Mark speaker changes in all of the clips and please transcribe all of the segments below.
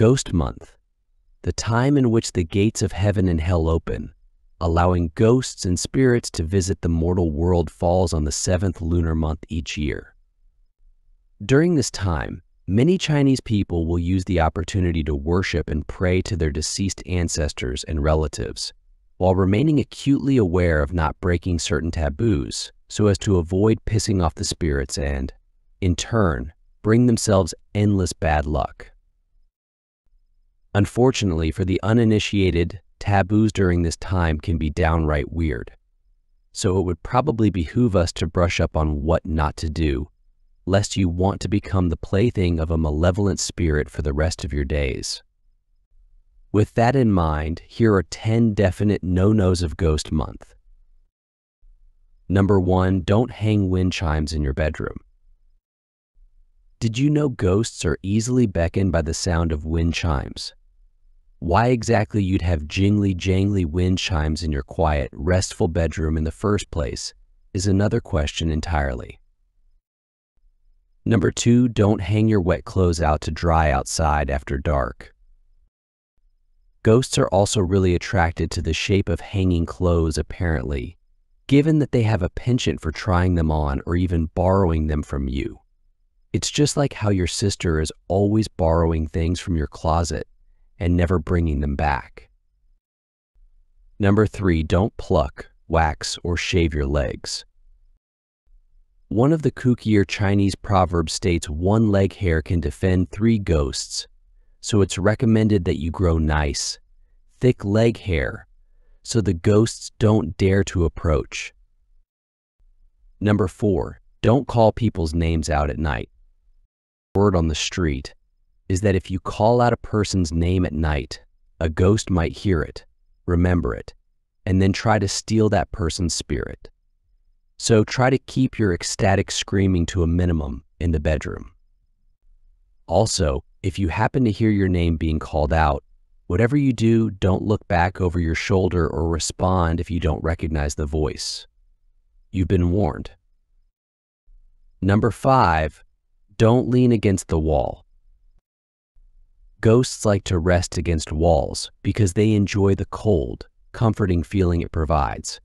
Speaker 1: Ghost Month, the time in which the gates of heaven and hell open, allowing ghosts and spirits to visit the mortal world falls on the seventh lunar month each year. During this time, many Chinese people will use the opportunity to worship and pray to their deceased ancestors and relatives, while remaining acutely aware of not breaking certain taboos so as to avoid pissing off the spirits and, in turn, bring themselves endless bad luck. Unfortunately, for the uninitiated, taboos during this time can be downright weird. So it would probably behoove us to brush up on what not to do, lest you want to become the plaything of a malevolent spirit for the rest of your days. With that in mind, here are 10 definite no-nos of Ghost Month. Number one, don't hang wind chimes in your bedroom. Did you know ghosts are easily beckoned by the sound of wind chimes? Why exactly you'd have jingly jangly wind chimes in your quiet, restful bedroom in the first place is another question entirely. Number two, don't hang your wet clothes out to dry outside after dark. Ghosts are also really attracted to the shape of hanging clothes, apparently, given that they have a penchant for trying them on or even borrowing them from you. It's just like how your sister is always borrowing things from your closet and never bringing them back. Number three, don't pluck, wax, or shave your legs. One of the kookier Chinese proverbs states one leg hair can defend three ghosts, so it's recommended that you grow nice, thick leg hair so the ghosts don't dare to approach. Number four, don't call people's names out at night. Word on the street is that if you call out a person's name at night, a ghost might hear it, remember it, and then try to steal that person's spirit. So try to keep your ecstatic screaming to a minimum in the bedroom. Also, if you happen to hear your name being called out, whatever you do, don't look back over your shoulder or respond if you don't recognize the voice. You've been warned. Number five, don't lean against the wall. Ghosts like to rest against walls because they enjoy the cold, comforting feeling it provides.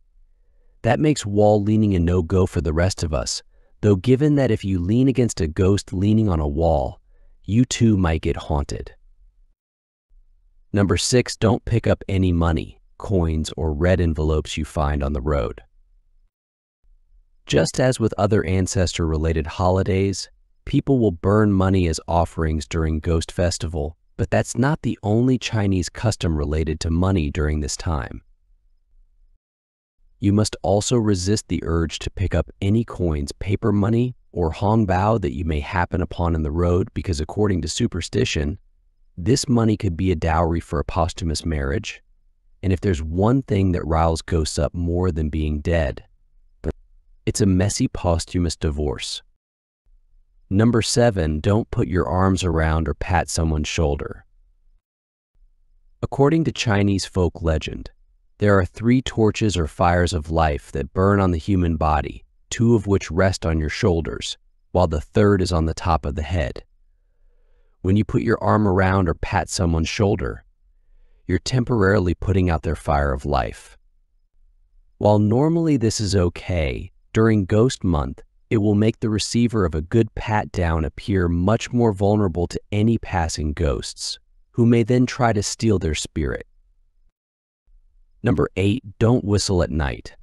Speaker 1: That makes wall leaning a no-go for the rest of us, though given that if you lean against a ghost leaning on a wall, you too might get haunted. Number six, don't pick up any money, coins, or red envelopes you find on the road. Just as with other ancestor-related holidays, people will burn money as offerings during Ghost Festival but that's not the only Chinese custom related to money during this time. You must also resist the urge to pick up any coins, paper money, or hongbao that you may happen upon in the road because according to superstition, this money could be a dowry for a posthumous marriage. And if there's one thing that riles ghosts up more than being dead, it's a messy posthumous divorce. Number seven, don't put your arms around or pat someone's shoulder. According to Chinese folk legend, there are three torches or fires of life that burn on the human body, two of which rest on your shoulders, while the third is on the top of the head. When you put your arm around or pat someone's shoulder, you're temporarily putting out their fire of life. While normally this is okay, during Ghost Month, it will make the receiver of a good pat down appear much more vulnerable to any passing ghosts, who may then try to steal their spirit. Number 8. Don't whistle at night.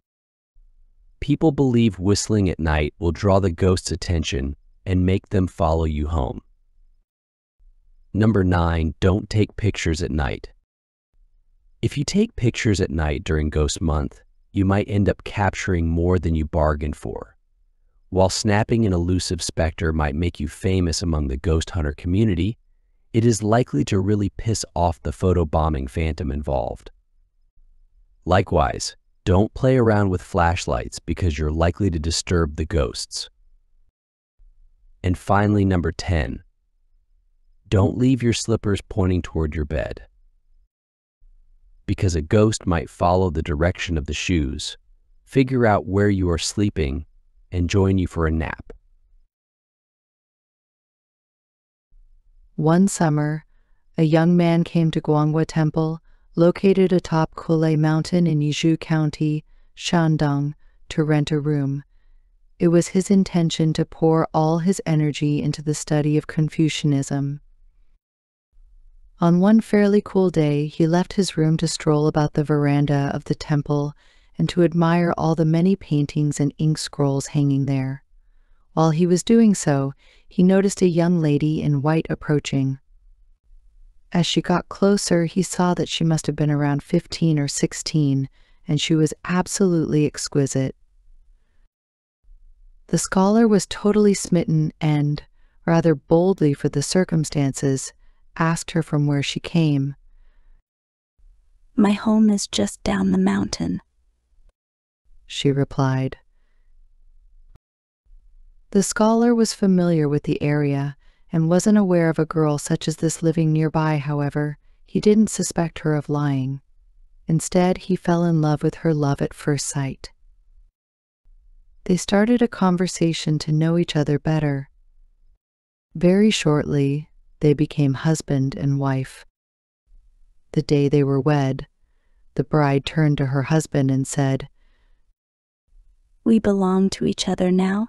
Speaker 1: People believe whistling at night will draw the ghost's attention and make them follow you home. Number 9. Don't take pictures at night. If you take pictures at night during Ghost Month, you might end up capturing more than you bargained for. While snapping an elusive specter might make you famous among the ghost hunter community, it is likely to really piss off the photobombing phantom involved. Likewise, don't play around with flashlights because you're likely to disturb the ghosts. And finally, number 10. Don't leave your slippers pointing toward your bed. Because a ghost might follow the direction of the shoes, figure out where you are sleeping and join you for a nap.
Speaker 2: One summer, a young man came to Guanghua Temple, located atop Kule Mountain in Yizhou County, Shandong, to rent a room. It was his intention to pour all his energy into the study of Confucianism. On one fairly cool day, he left his room to stroll about the veranda of the temple and to admire all the many paintings and ink scrolls hanging there. While he was doing so, he noticed a young lady in white approaching. As she got closer, he saw that she must have been around 15 or 16, and she was absolutely exquisite. The scholar was totally smitten and, rather boldly for the circumstances, asked her from where she came.
Speaker 3: My home is just down the mountain,
Speaker 2: she replied. The scholar was familiar with the area and wasn't aware of a girl such as this living nearby, however, he didn't suspect her of lying. Instead, he fell in love with her love at first sight. They started a conversation to know each other better. Very shortly, they became husband and wife. The day they were wed, the bride turned to her husband and said,
Speaker 3: We belong to each other now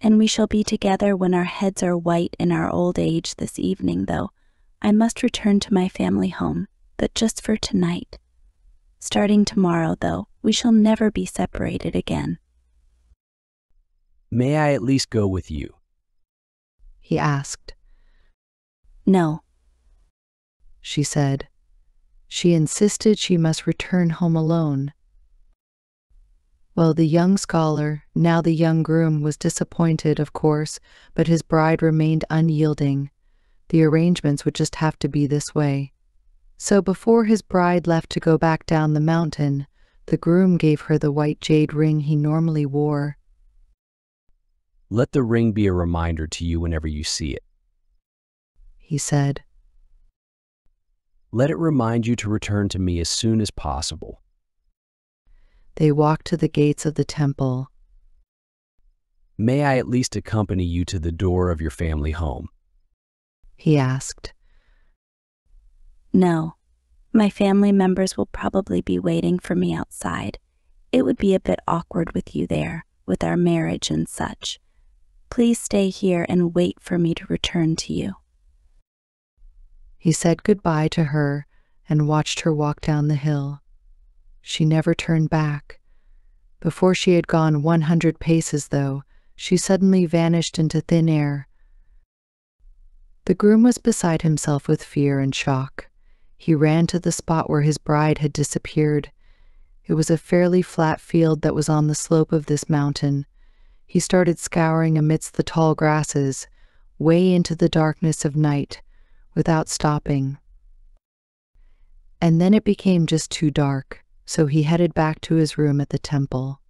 Speaker 3: and we shall be together when our heads are white in our old age this evening, though. I must return to my family home, but just for tonight. Starting tomorrow, though, we shall never be separated again.
Speaker 1: May I at least go with you?
Speaker 2: He asked.
Speaker 3: No,
Speaker 2: she said. She insisted she must return home alone. Well, the young scholar, now the young groom, was disappointed, of course, but his bride remained unyielding. The arrangements would just have to be this way. So before his bride left to go back down the mountain, the groom gave her the white jade ring he normally wore.
Speaker 1: Let the ring be a reminder to you whenever you see it,
Speaker 2: he said.
Speaker 1: Let it remind you to return to me as soon as possible.
Speaker 2: They walked to the gates of the temple.
Speaker 1: May I at least accompany you to the door of your family home?
Speaker 2: He asked.
Speaker 3: No, my family members will probably be waiting for me outside. It would be a bit awkward with you there, with our marriage and such. Please stay here and wait for me to return to you.
Speaker 2: He said goodbye to her and watched her walk down the hill. She never turned back. Before she had gone 100 paces, though, she suddenly vanished into thin air. The groom was beside himself with fear and shock. He ran to the spot where his bride had disappeared. It was a fairly flat field that was on the slope of this mountain. He started scouring amidst the tall grasses, way into the darkness of night, without stopping. And then it became just too dark so he headed back to his room at the temple.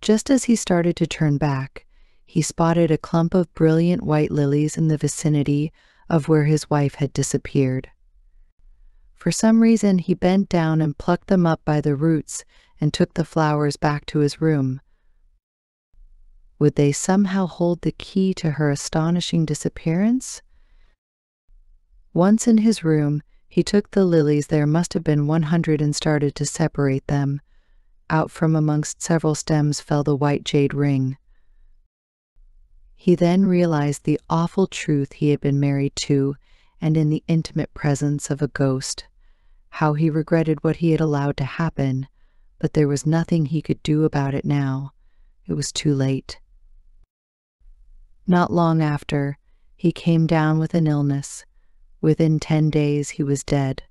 Speaker 2: Just as he started to turn back, he spotted a clump of brilliant white lilies in the vicinity of where his wife had disappeared. For some reason, he bent down and plucked them up by the roots and took the flowers back to his room. Would they somehow hold the key to her astonishing disappearance? Once in his room, he took the lilies, there must have been 100, and started to separate them. Out from amongst several stems fell the white jade ring. He then realized the awful truth he had been married to and in the intimate presence of a ghost. How he regretted what he had allowed to happen, but there was nothing he could do about it now. It was too late. Not long after, he came down with an illness. Within ten days, he was dead.